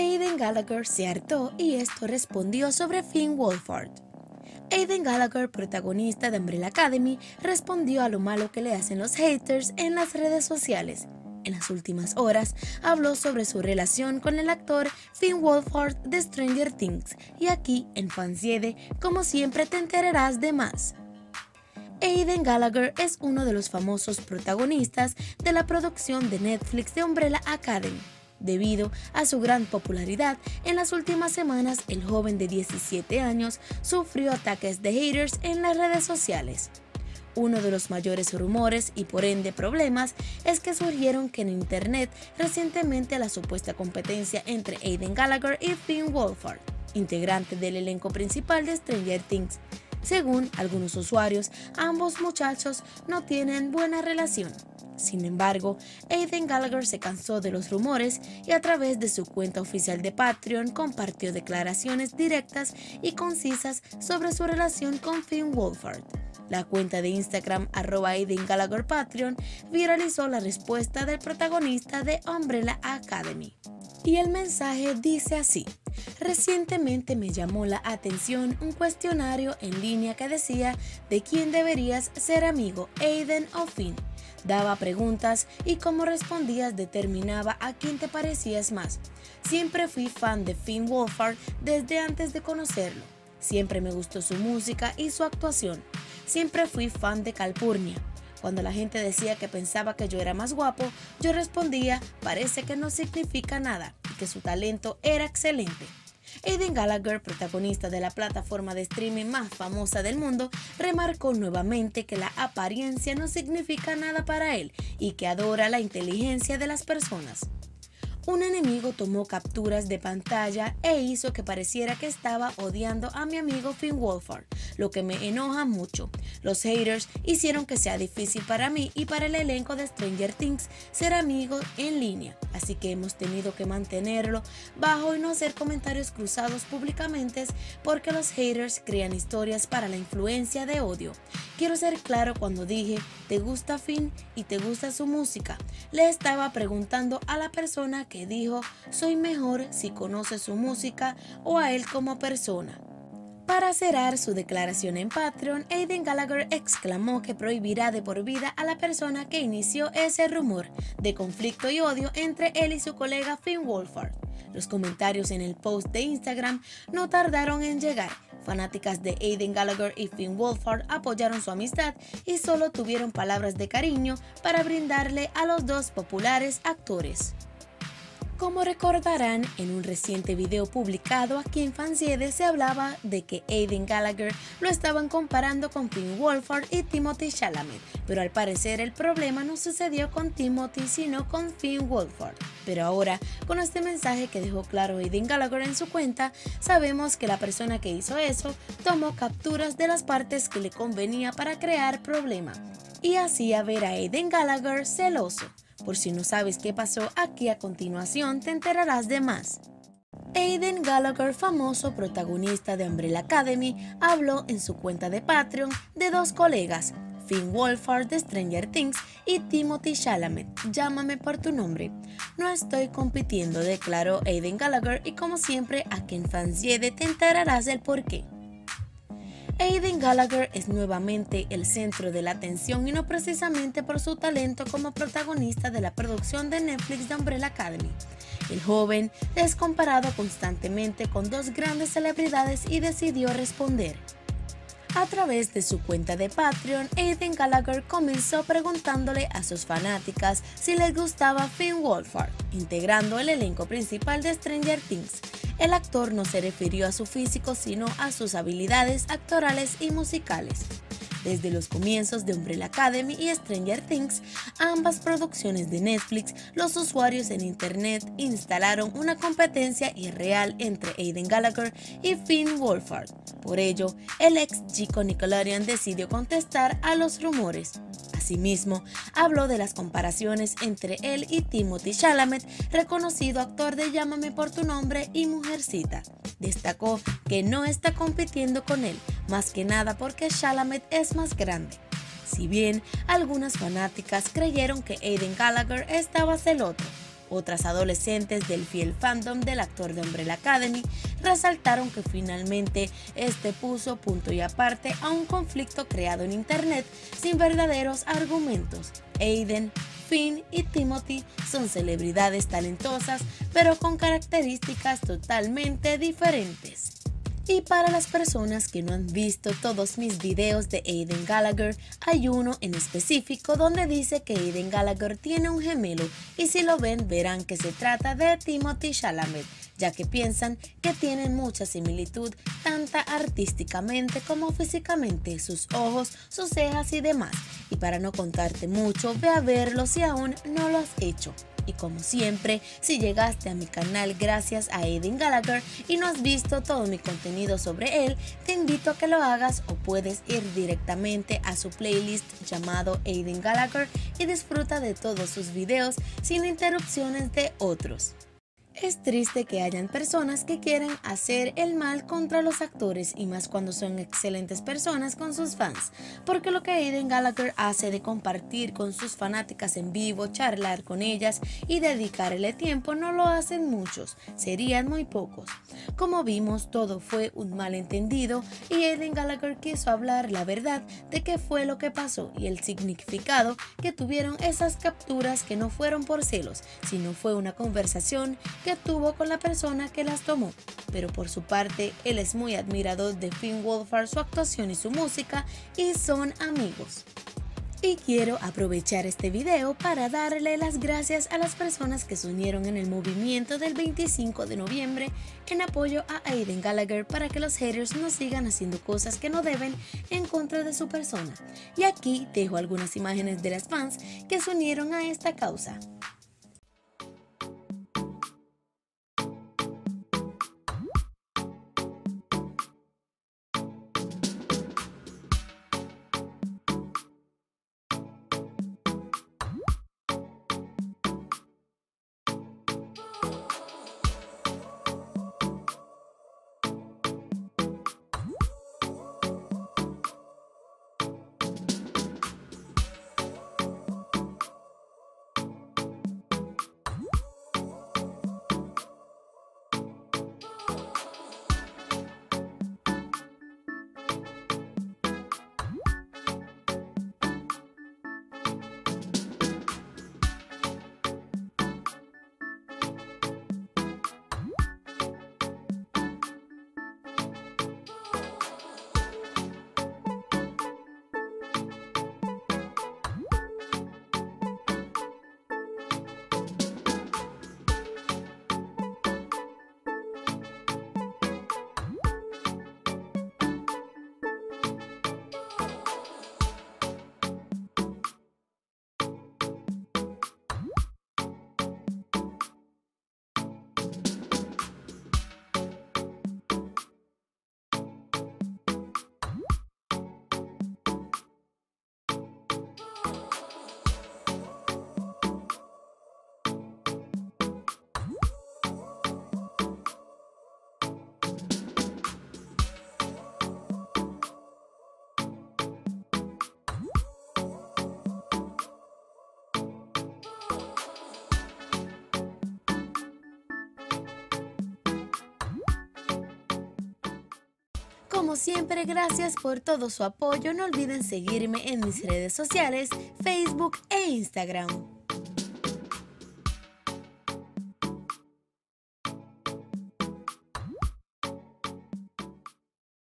Aiden Gallagher se hartó y esto respondió sobre Finn Wolfhard. Aiden Gallagher, protagonista de Umbrella Academy, respondió a lo malo que le hacen los haters en las redes sociales. En las últimas horas habló sobre su relación con el actor Finn Wolfhard de Stranger Things y aquí en Fanciede, como siempre te enterarás de más. Aiden Gallagher es uno de los famosos protagonistas de la producción de Netflix de Umbrella Academy. Debido a su gran popularidad, en las últimas semanas el joven de 17 años sufrió ataques de haters en las redes sociales. Uno de los mayores rumores y por ende problemas es que surgieron que en internet recientemente la supuesta competencia entre Aiden Gallagher y Finn Wolfhard, integrante del elenco principal de Stranger Things. Según algunos usuarios, ambos muchachos no tienen buena relación. Sin embargo, Aiden Gallagher se cansó de los rumores y a través de su cuenta oficial de Patreon compartió declaraciones directas y concisas sobre su relación con Finn Wolfhard. La cuenta de Instagram arroba Aiden Gallagher Patreon viralizó la respuesta del protagonista de Umbrella Academy. Y el mensaje dice así. Recientemente me llamó la atención un cuestionario en línea que decía de quién deberías ser amigo, Aiden o Finn daba preguntas y cómo respondías determinaba a quién te parecías más. Siempre fui fan de Finn Wolfhard desde antes de conocerlo. Siempre me gustó su música y su actuación. Siempre fui fan de Calpurnia. Cuando la gente decía que pensaba que yo era más guapo, yo respondía, parece que no significa nada y que su talento era excelente. Aiden Gallagher, protagonista de la plataforma de streaming más famosa del mundo, remarcó nuevamente que la apariencia no significa nada para él y que adora la inteligencia de las personas un enemigo tomó capturas de pantalla e hizo que pareciera que estaba odiando a mi amigo Finn Wolfhard, lo que me enoja mucho. Los haters hicieron que sea difícil para mí y para el elenco de Stranger Things ser amigos en línea, así que hemos tenido que mantenerlo bajo y no hacer comentarios cruzados públicamente porque los haters crean historias para la influencia de odio. Quiero ser claro cuando dije, ¿te gusta Finn y te gusta su música? Le estaba preguntando a la persona que dijo, soy mejor si conoce su música o a él como persona. Para cerrar su declaración en Patreon, Aiden Gallagher exclamó que prohibirá de por vida a la persona que inició ese rumor de conflicto y odio entre él y su colega Finn Wolfhard. Los comentarios en el post de Instagram no tardaron en llegar. Fanáticas de Aiden Gallagher y Finn Wolfhard apoyaron su amistad y solo tuvieron palabras de cariño para brindarle a los dos populares actores. Como recordarán, en un reciente video publicado aquí en Fanciede se hablaba de que Aiden Gallagher lo estaban comparando con Finn Wolfhard y Timothy Chalamet, pero al parecer el problema no sucedió con Timothy sino con Finn Wolfhard. Pero ahora, con este mensaje que dejó claro Aiden Gallagher en su cuenta, sabemos que la persona que hizo eso tomó capturas de las partes que le convenía para crear problema y hacía ver a Aiden Gallagher celoso. Por si no sabes qué pasó, aquí a continuación te enterarás de más. Aiden Gallagher, famoso protagonista de Umbrella Academy, habló en su cuenta de Patreon de dos colegas, Finn Wolfhard de Stranger Things y Timothy Chalamet, llámame por tu nombre. No estoy compitiendo, declaró Aiden Gallagher y como siempre, aquí en Fanciede te enterarás del porqué. Aiden Gallagher es nuevamente el centro de la atención y no precisamente por su talento como protagonista de la producción de Netflix de Umbrella Academy. El joven es comparado constantemente con dos grandes celebridades y decidió responder. A través de su cuenta de Patreon, Aiden Gallagher comenzó preguntándole a sus fanáticas si les gustaba Finn Wolfhard, integrando el elenco principal de Stranger Things. El actor no se refirió a su físico, sino a sus habilidades actorales y musicales. Desde los comienzos de Umbrella Academy y Stranger Things, ambas producciones de Netflix, los usuarios en Internet instalaron una competencia irreal entre Aiden Gallagher y Finn Wolfhard. Por ello, el ex chico Nickelodeon decidió contestar a los rumores. Asimismo, habló de las comparaciones entre él y Timothy Chalamet, reconocido actor de Llámame por tu nombre y Mujercita. Destacó que no está compitiendo con él, más que nada porque Chalamet es más grande. Si bien algunas fanáticas creyeron que Aiden Gallagher estaba celoso, Otras adolescentes del fiel fandom del actor de Umbrella Academy resaltaron que finalmente este puso punto y aparte a un conflicto creado en internet sin verdaderos argumentos. Aiden, Finn y Timothy son celebridades talentosas, pero con características totalmente diferentes. Y para las personas que no han visto todos mis videos de Aiden Gallagher, hay uno en específico donde dice que Aiden Gallagher tiene un gemelo y si lo ven verán que se trata de Timothy Chalamet, ya que piensan que tienen mucha similitud tanto artísticamente como físicamente, sus ojos, sus cejas y demás. Y para no contarte mucho, ve a verlo si aún no lo has hecho. Y como siempre, si llegaste a mi canal gracias a Aiden Gallagher y no has visto todo mi contenido sobre él, te invito a que lo hagas o puedes ir directamente a su playlist llamado Aiden Gallagher y disfruta de todos sus videos sin interrupciones de otros. Es triste que hayan personas que quieran hacer el mal contra los actores y más cuando son excelentes personas con sus fans, porque lo que Aiden Gallagher hace de compartir con sus fanáticas en vivo, charlar con ellas y dedicarle tiempo no lo hacen muchos, serían muy pocos. Como vimos, todo fue un malentendido y Aiden Gallagher quiso hablar la verdad de qué fue lo que pasó y el significado que tuvieron esas capturas que no fueron por celos, sino fue una conversación que tuvo con la persona que las tomó. Pero por su parte, él es muy admirador de Finn Wolfhard, su actuación y su música, y son amigos. Y quiero aprovechar este video para darle las gracias a las personas que se unieron en el movimiento del 25 de noviembre en apoyo a Aiden Gallagher para que los haters no sigan haciendo cosas que no deben en contra de su persona. Y aquí dejo algunas imágenes de las fans que se unieron a esta causa. Como siempre, gracias por todo su apoyo. No olviden seguirme en mis redes sociales, Facebook e Instagram.